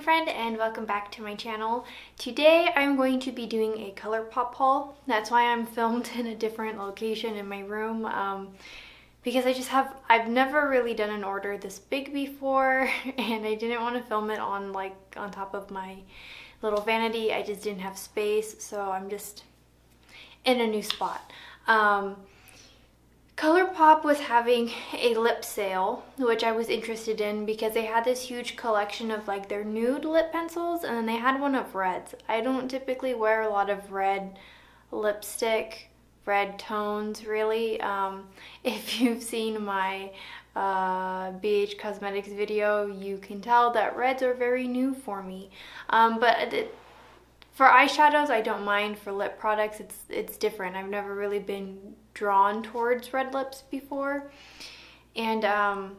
my friend and welcome back to my channel. Today I'm going to be doing a ColourPop haul. That's why I'm filmed in a different location in my room um, because I just have, I've never really done an order this big before and I didn't want to film it on like on top of my little vanity. I just didn't have space so I'm just in a new spot. Um, ColourPop was having a lip sale, which I was interested in because they had this huge collection of like their nude lip pencils and then they had one of reds. I don't typically wear a lot of red lipstick, red tones really. Um, if you've seen my uh, BH Cosmetics video, you can tell that reds are very new for me. Um, but for eyeshadows, I don't mind. For lip products, it's it's different. I've never really been drawn towards red lips before. And um,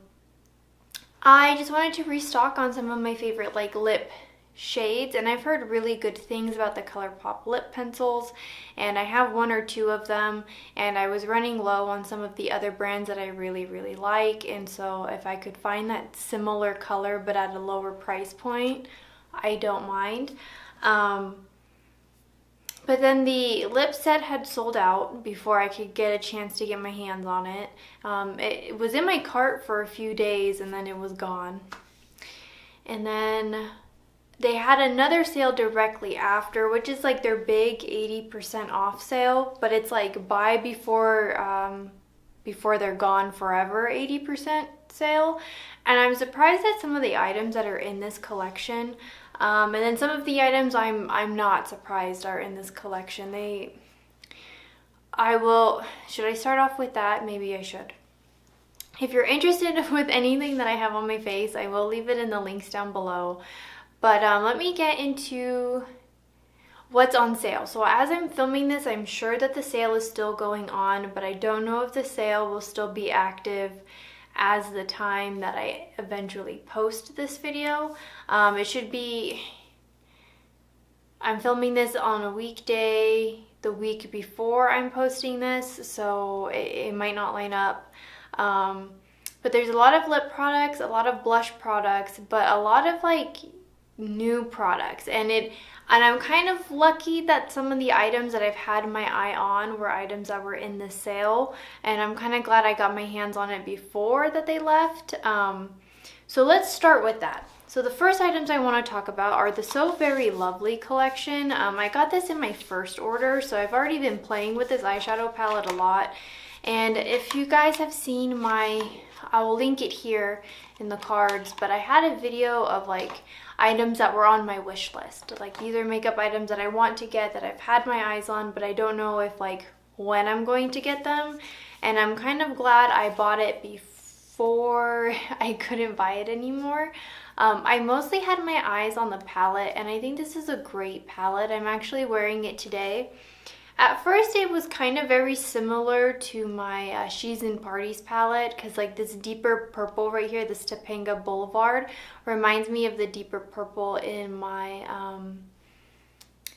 I just wanted to restock on some of my favorite like lip shades and I've heard really good things about the ColourPop lip pencils and I have one or two of them and I was running low on some of the other brands that I really really like and so if I could find that similar color but at a lower price point I don't mind. Um, but then the lip set had sold out before I could get a chance to get my hands on it. Um, it, was in my cart for a few days and then it was gone. And then they had another sale directly after, which is like their big 80% off sale, but it's like buy before um, before they're gone forever 80% sale. And I'm surprised that some of the items that are in this collection. Um, and then some of the items I'm I'm not surprised are in this collection. They I will should I start off with that? Maybe I should. If you're interested with anything that I have on my face, I will leave it in the links down below. But um, let me get into what's on sale. So as I'm filming this, I'm sure that the sale is still going on, but I don't know if the sale will still be active as the time that I eventually post this video. Um, it should be, I'm filming this on a weekday the week before I'm posting this, so it, it might not line up. Um, but there's a lot of lip products, a lot of blush products, but a lot of like new products and it and I'm kind of lucky that some of the items that I've had my eye on were items that were in the sale. And I'm kind of glad I got my hands on it before that they left. Um, so let's start with that. So the first items I want to talk about are the So Very Lovely collection. Um, I got this in my first order, so I've already been playing with this eyeshadow palette a lot. And if you guys have seen my, I will link it here in the cards, but I had a video of like items that were on my wish list. Like these are makeup items that I want to get that I've had my eyes on, but I don't know if like when I'm going to get them. And I'm kind of glad I bought it before I couldn't buy it anymore. Um, I mostly had my eyes on the palette and I think this is a great palette. I'm actually wearing it today. At first it was kind of very similar to my uh, She's in Parties palette because like this deeper purple right here, this Topanga Boulevard, reminds me of the deeper purple in my um,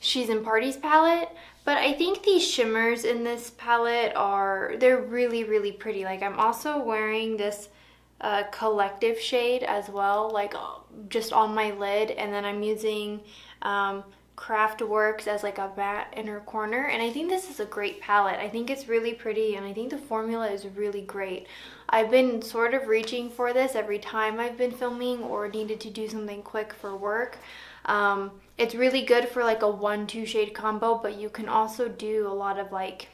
She's in Parties palette. But I think these shimmers in this palette are, they're really, really pretty. Like I'm also wearing this uh, collective shade as well, like just on my lid. And then I'm using um, Craftworks as like a matte inner corner and I think this is a great palette. I think it's really pretty and I think the formula is really great. I've been sort of reaching for this every time I've been filming or needed to do something quick for work. Um, it's really good for like a one two shade combo but you can also do a lot of like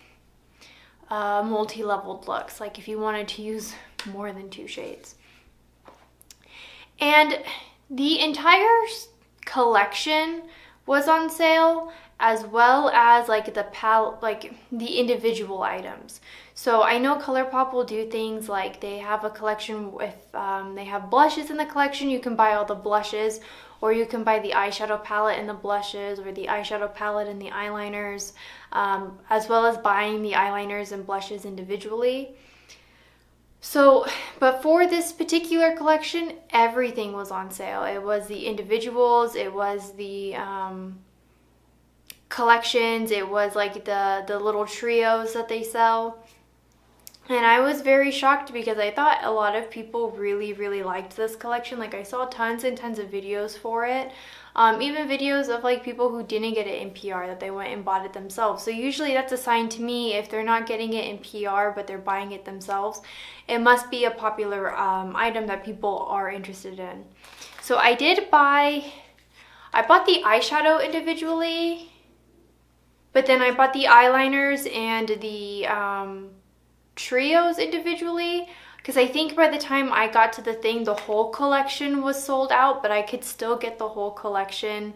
uh, multi-leveled looks like if you wanted to use more than two shades. And the entire collection was on sale as well as like the pal like the individual items. So I know ColourPop will do things like they have a collection with um, they have blushes in the collection. You can buy all the blushes or you can buy the eyeshadow palette and the blushes or the eyeshadow palette and the eyeliners um, as well as buying the eyeliners and blushes individually. So, but for this particular collection, everything was on sale. It was the individuals, it was the um, collections, it was like the, the little trios that they sell. and I was very shocked because I thought a lot of people really, really liked this collection. Like I saw tons and tons of videos for it. Um, even videos of like people who didn't get it in PR that they went and bought it themselves. So usually that's a sign to me if they're not getting it in PR but they're buying it themselves, it must be a popular um, item that people are interested in. So I did buy, I bought the eyeshadow individually, but then I bought the eyeliners and the um, trios individually because I think by the time I got to the thing, the whole collection was sold out, but I could still get the whole collection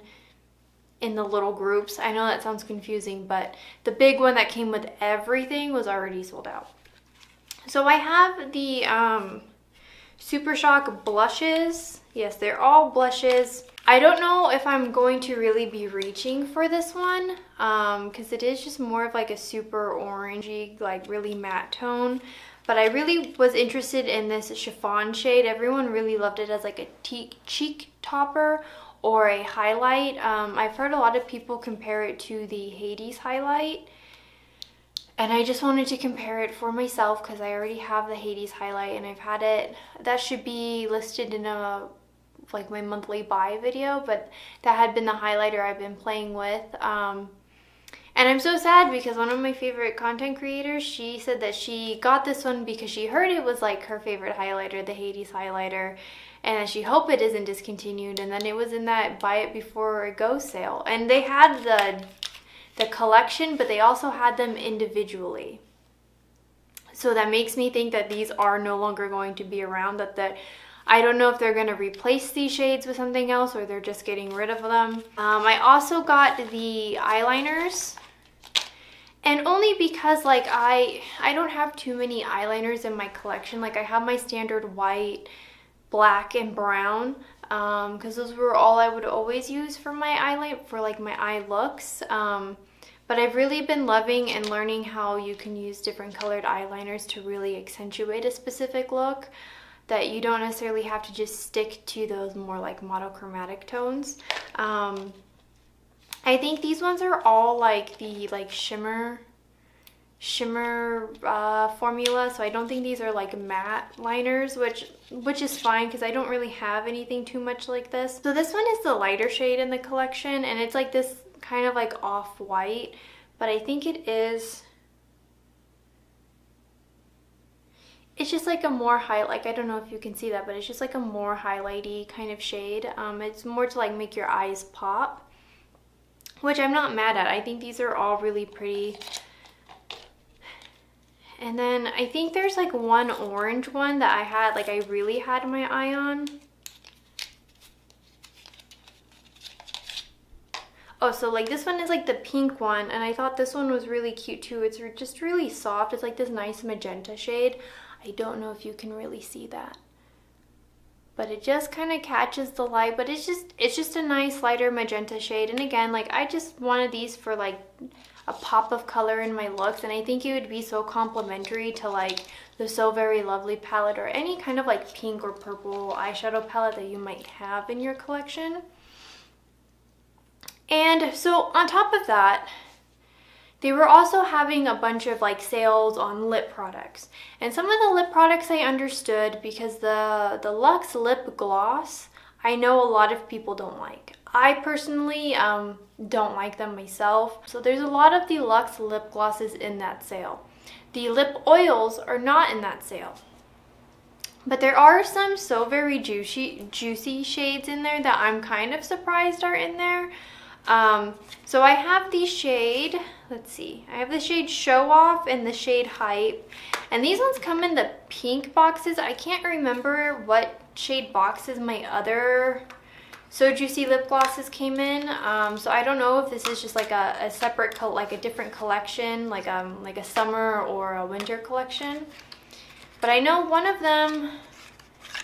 in the little groups. I know that sounds confusing, but the big one that came with everything was already sold out. So I have the um, Super Shock blushes. Yes, they're all blushes. I don't know if I'm going to really be reaching for this one because um, it is just more of like a super orangey, like really matte tone. But I really was interested in this chiffon shade. Everyone really loved it as like a cheek topper or a highlight. Um, I've heard a lot of people compare it to the Hades highlight. And I just wanted to compare it for myself because I already have the Hades highlight and I've had it. That should be listed in a like my monthly buy video, but that had been the highlighter I've been playing with. Um, and I'm so sad because one of my favorite content creators, she said that she got this one because she heard it was like her favorite highlighter, the Hades highlighter, and she hoped it isn't discontinued. And then it was in that buy it before it goes sale. And they had the, the collection, but they also had them individually. So that makes me think that these are no longer going to be around, that the I don't know if they're going to replace these shades with something else or they're just getting rid of them. Um, I also got the eyeliners and only because like I I don't have too many eyeliners in my collection. Like I have my standard white black and brown because um, those were all I would always use for my eyeliner for like my eye looks um, but I've really been loving and learning how you can use different colored eyeliners to really accentuate a specific look that you don't necessarily have to just stick to those more like monochromatic tones um, I think these ones are all like the like shimmer shimmer uh, formula so I don't think these are like matte liners which which is fine because I don't really have anything too much like this. So this one is the lighter shade in the collection and it's like this kind of like off-white but I think it is it's just like a more high like I don't know if you can see that but it's just like a more highlighty kind of shade um, it's more to like make your eyes pop which I'm not mad at. I think these are all really pretty. And then I think there's like one orange one that I had, like I really had my eye on. Oh, so like this one is like the pink one and I thought this one was really cute too. It's just really soft. It's like this nice magenta shade. I don't know if you can really see that but it just kind of catches the light but it's just it's just a nice lighter magenta shade and again like I just wanted these for like a pop of color in my looks and I think it would be so complementary to like the So Very Lovely palette or any kind of like pink or purple eyeshadow palette that you might have in your collection. And so on top of that, they were also having a bunch of like sales on lip products. And some of the lip products I understood because the, the Luxe Lip Gloss, I know a lot of people don't like. I personally um, don't like them myself. So there's a lot of the Luxe lip glosses in that sale. The lip oils are not in that sale. But there are some so very juicy, juicy shades in there that I'm kind of surprised are in there. Um, so I have the shade, let's see, I have the shade Show Off and the shade Hype. And these ones come in the pink boxes. I can't remember what shade boxes my other So Juicy lip glosses came in. Um, so I don't know if this is just like a, a separate, like a different collection, like, um, like a summer or a winter collection. But I know one of them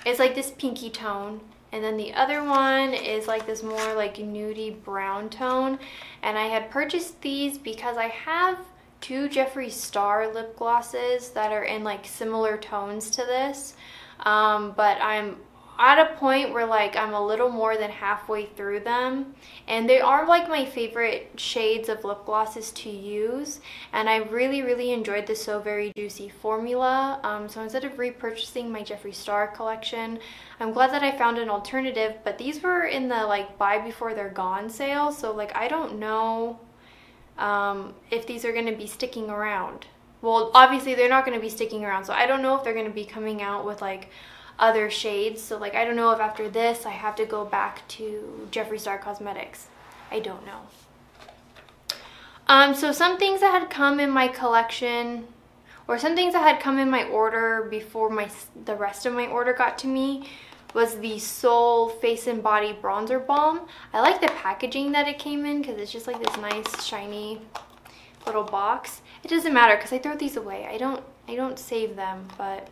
is like this pinky tone and then the other one is like this more like nudie brown tone. And I had purchased these because I have two Jeffree Star lip glosses that are in like similar tones to this. Um, but I'm at a point where like I'm a little more than halfway through them and they are like my favorite shades of lip glosses to use and I really really enjoyed the So Very Juicy formula um, so instead of repurchasing my Jeffree Star collection I'm glad that I found an alternative but these were in the like buy before they're gone sale so like I don't know um, if these are going to be sticking around. Well obviously they're not going to be sticking around so I don't know if they're going to be coming out with like other shades. So like I don't know if after this I have to go back to Jeffree Star Cosmetics. I don't know. Um, so some things that had come in my collection or some things that had come in my order before my the rest of my order got to me was the Sol Face and Body Bronzer Balm. I like the packaging that it came in because it's just like this nice shiny little box. It doesn't matter because I throw these away. I don't I don't save them, but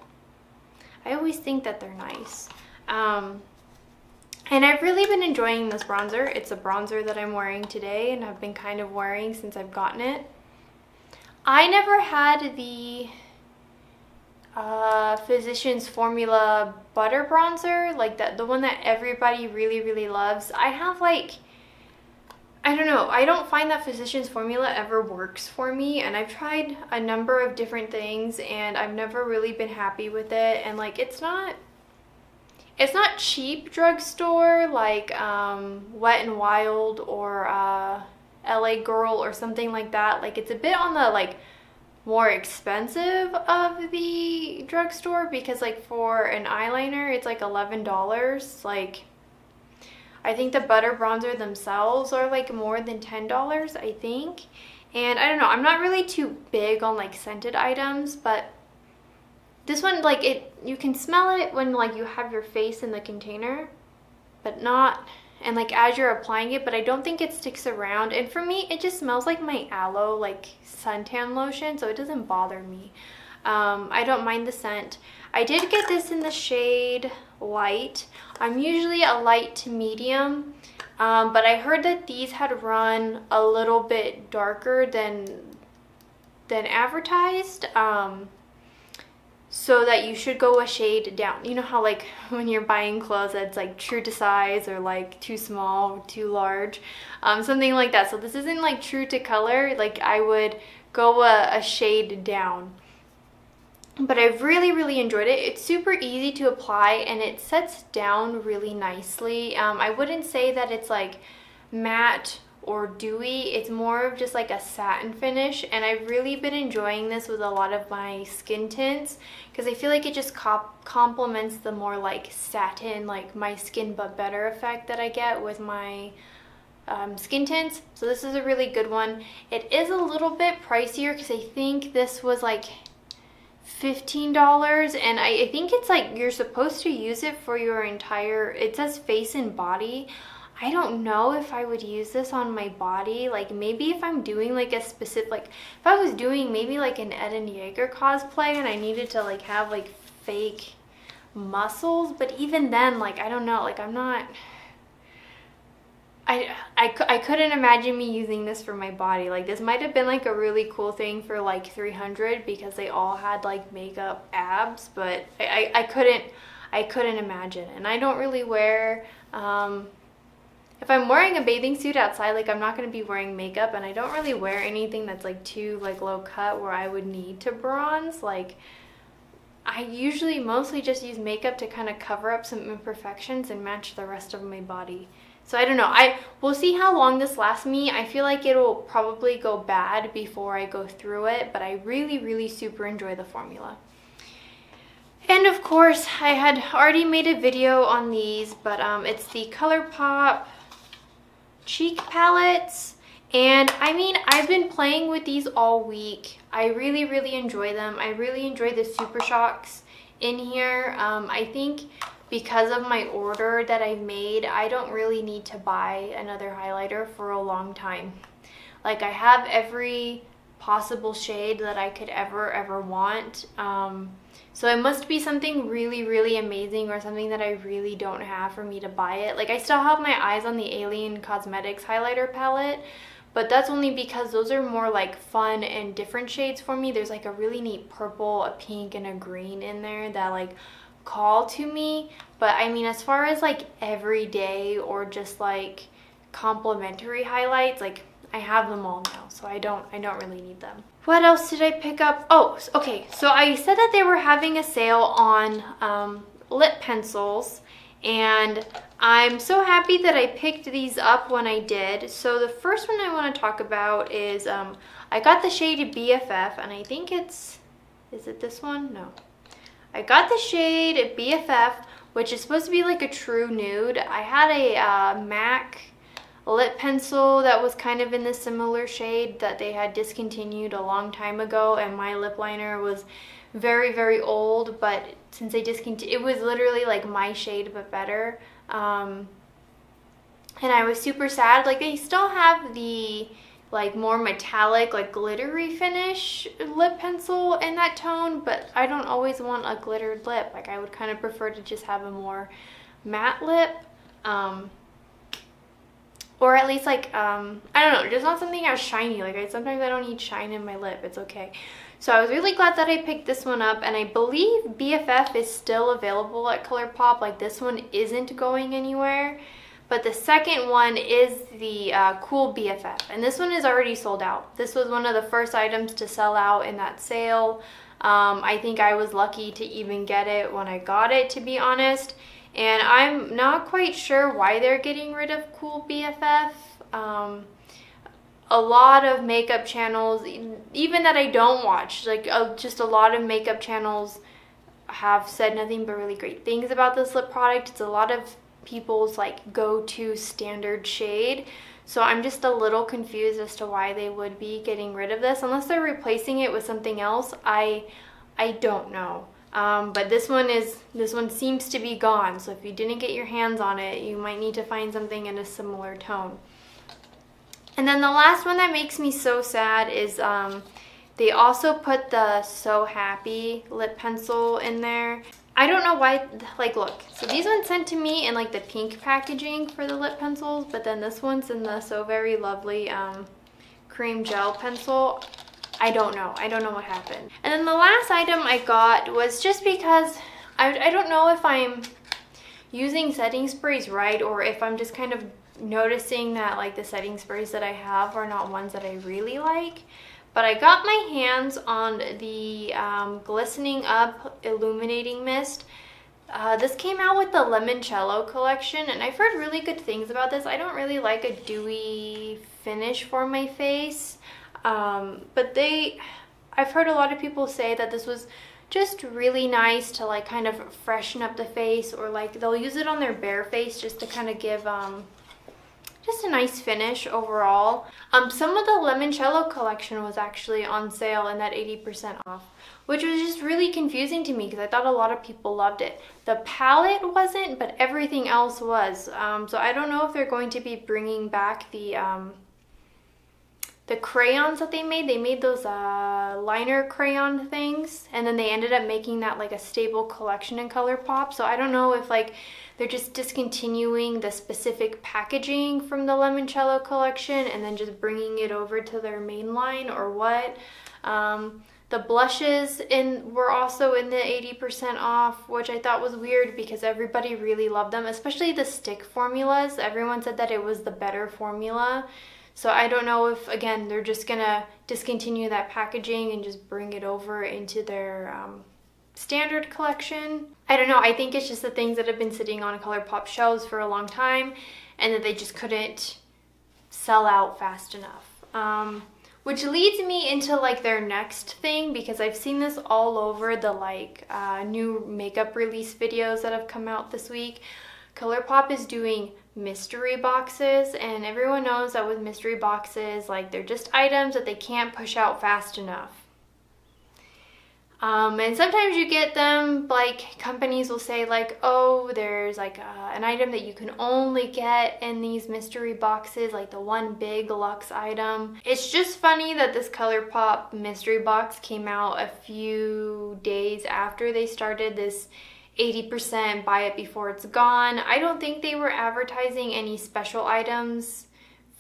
I always think that they're nice. Um, and I've really been enjoying this bronzer. It's a bronzer that I'm wearing today and I've been kind of wearing since I've gotten it. I never had the uh, Physicians Formula Butter Bronzer, like that, the one that everybody really, really loves. I have like I don't know. I don't find that Physicians Formula ever works for me and I've tried a number of different things and I've never really been happy with it and like it's not it's not cheap drugstore like um, Wet n Wild or uh, LA Girl or something like that. Like it's a bit on the like more expensive of the drugstore because like for an eyeliner it's like $11 like I think the butter bronzer themselves are like more than $10, I think. And I don't know, I'm not really too big on like scented items, but this one, like it, you can smell it when like you have your face in the container, but not, and like as you're applying it, but I don't think it sticks around. And for me, it just smells like my aloe, like suntan lotion, so it doesn't bother me. Um, I don't mind the scent. I did get this in the shade light. I'm usually a light to medium, um, but I heard that these had run a little bit darker than than advertised. Um, so that you should go a shade down. You know how like when you're buying clothes that's like true to size or like too small, too large, um, something like that. So this isn't like true to color. Like I would go a, a shade down but I've really, really enjoyed it. It's super easy to apply and it sets down really nicely. Um, I wouldn't say that it's like matte or dewy. It's more of just like a satin finish and I've really been enjoying this with a lot of my skin tints because I feel like it just complements the more like satin, like my skin but better effect that I get with my um, skin tints. So this is a really good one. It is a little bit pricier because I think this was like $15 and I, I think it's like you're supposed to use it for your entire it says face and body. I don't know if I would use this on my body like maybe if I'm doing like a specific like if I was doing maybe like an Eren Yeager cosplay and I needed to like have like fake muscles but even then like I don't know like I'm not I, I, I couldn't imagine me using this for my body. Like this might have been like a really cool thing for like 300 because they all had like makeup abs, but I, I, I couldn't, I couldn't imagine. And I don't really wear, um, if I'm wearing a bathing suit outside, like I'm not going to be wearing makeup and I don't really wear anything that's like too like low cut where I would need to bronze. Like I usually mostly just use makeup to kind of cover up some imperfections and match the rest of my body. So I don't know. I We'll see how long this lasts me. I feel like it'll probably go bad before I go through it, but I really, really super enjoy the formula. And of course, I had already made a video on these, but um, it's the ColourPop cheek palettes. And I mean, I've been playing with these all week. I really, really enjoy them. I really enjoy the Super Shocks in here. Um, I think because of my order that I made, I don't really need to buy another highlighter for a long time. Like I have every possible shade that I could ever, ever want. Um, so it must be something really, really amazing or something that I really don't have for me to buy it. Like I still have my eyes on the Alien Cosmetics highlighter palette, but that's only because those are more like fun and different shades for me. There's like a really neat purple, a pink, and a green in there that like call to me. But I mean, as far as like every day or just like complementary highlights, like I have them all now, so I don't I don't really need them. What else did I pick up? Oh, okay. So I said that they were having a sale on um, lip pencils and I'm so happy that I picked these up when I did. So the first one I want to talk about is um, I got the shade BFF and I think it's, is it this one? No. I got the shade BFF which is supposed to be like a true nude. I had a uh, MAC lip pencil that was kind of in the similar shade that they had discontinued a long time ago and my lip liner was very very old but since they discontinued it was literally like my shade but better um, and I was super sad like they still have the like more metallic like glittery finish lip pencil in that tone but I don't always want a glittered lip. Like I would kind of prefer to just have a more matte lip um, or at least like um i don't know just not something as shiny. Like I, sometimes i don't need shine in my lip. It's okay. So i was really glad that i picked this one up and i believe bff is still available at colourpop like this one isn't going anywhere but the second one is the uh, cool bff and this one is already sold out this was one of the first items to sell out in that sale um, i think i was lucky to even get it when i got it to be honest and I'm not quite sure why they're getting rid of Cool BFF. Um, a lot of makeup channels, even that I don't watch, like uh, just a lot of makeup channels have said nothing but really great things about this lip product. It's a lot of people's like go-to standard shade. So I'm just a little confused as to why they would be getting rid of this. Unless they're replacing it with something else, I, I don't know. Um, but this one is this one seems to be gone so if you didn't get your hands on it you might need to find something in a similar tone and then the last one that makes me so sad is um, they also put the So Happy lip pencil in there. I don't know why, like look, so these ones sent to me in like the pink packaging for the lip pencils, but then this one's in the So Very Lovely um, cream gel pencil. I don't know. I don't know what happened. And then the last item I got was just because I, I don't know if I'm using setting sprays right or if I'm just kind of noticing that like the setting sprays that I have are not ones that I really like. But I got my hands on the um, Glistening Up Illuminating Mist. Uh, this came out with the Limoncello collection and I've heard really good things about this. I don't really like a dewy finish for my face. Um, but they, I've heard a lot of people say that this was just really nice to like kind of freshen up the face or like they'll use it on their bare face just to kind of give um, just a nice finish overall. Um, some of the Limoncello collection was actually on sale and that 80% off, which was just really confusing to me because I thought a lot of people loved it. The palette wasn't, but everything else was. Um, so I don't know if they're going to be bringing back the um, the crayons that they made, they made those uh, liner crayon things and then they ended up making that like a stable collection in ColourPop. So I don't know if like they're just discontinuing the specific packaging from the Limoncello collection and then just bringing it over to their main line or what. Um, the blushes in were also in the 80% off, which I thought was weird because everybody really loved them, especially the stick formulas. Everyone said that it was the better formula. So I don't know if, again, they're just gonna discontinue that packaging and just bring it over into their um, standard collection. I don't know, I think it's just the things that have been sitting on ColourPop shelves for a long time and that they just couldn't sell out fast enough. Um, which leads me into like their next thing because I've seen this all over the like uh, new makeup release videos that have come out this week. ColourPop is doing mystery boxes and everyone knows that with mystery boxes like they're just items that they can't push out fast enough. Um, and sometimes you get them like companies will say like oh there's like uh, an item that you can only get in these mystery boxes like the one big luxe item. It's just funny that this ColourPop mystery box came out a few days after they started this 80% buy it before it's gone. I don't think they were advertising any special items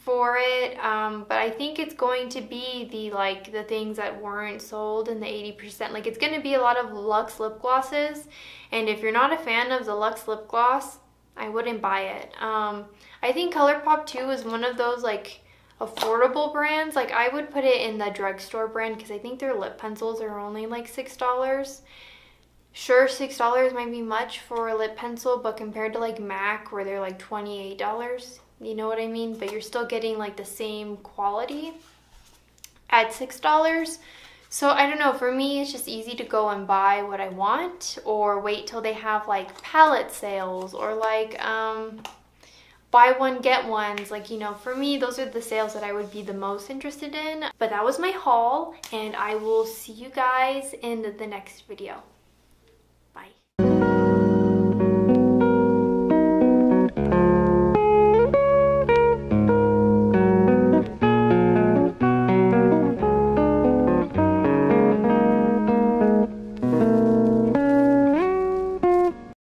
for it um, but I think it's going to be the like the things that weren't sold in the 80% like it's going to be a lot of Lux lip glosses and if you're not a fan of the Lux lip gloss I wouldn't buy it. Um, I think ColourPop too is one of those like affordable brands. Like I would put it in the drugstore brand because I think their lip pencils are only like six dollars sure six dollars might be much for a lip pencil but compared to like MAC where they're like 28 dollars you know what I mean? But you're still getting like the same quality at $6. So I don't know, for me it's just easy to go and buy what I want or wait till they have like palette sales or like um, buy one get ones like you know for me those are the sales that I would be the most interested in but that was my haul and I will see you guys in the next video